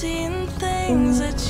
seeing things that you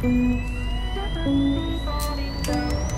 Thank you.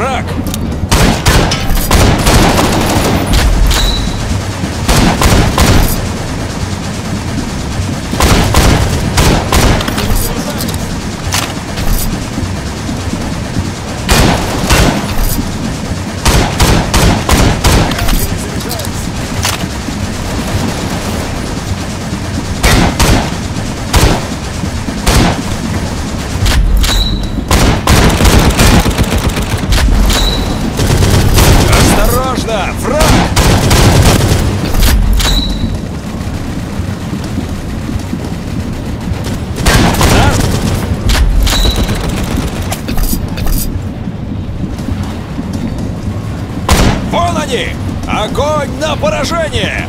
Враг! Огонь на поражение!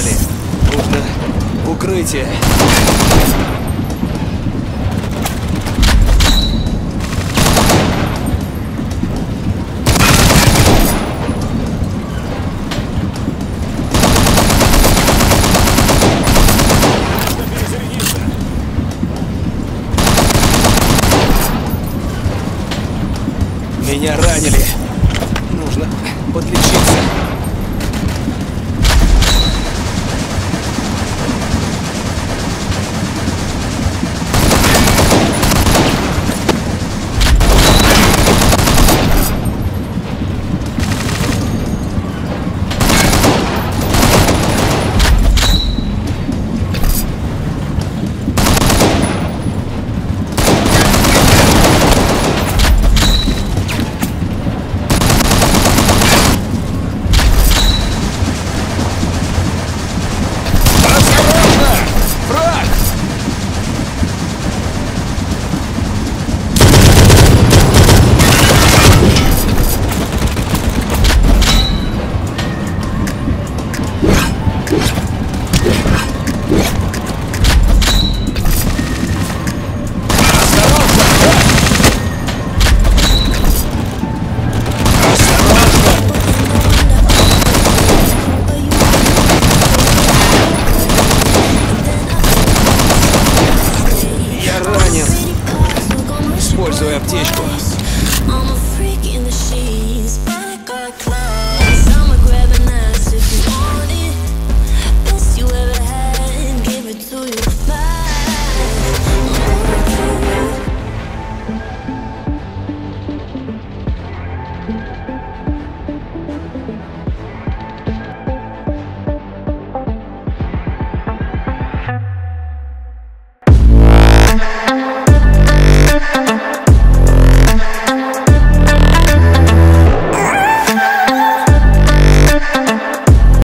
Далее. Нужно укрытие.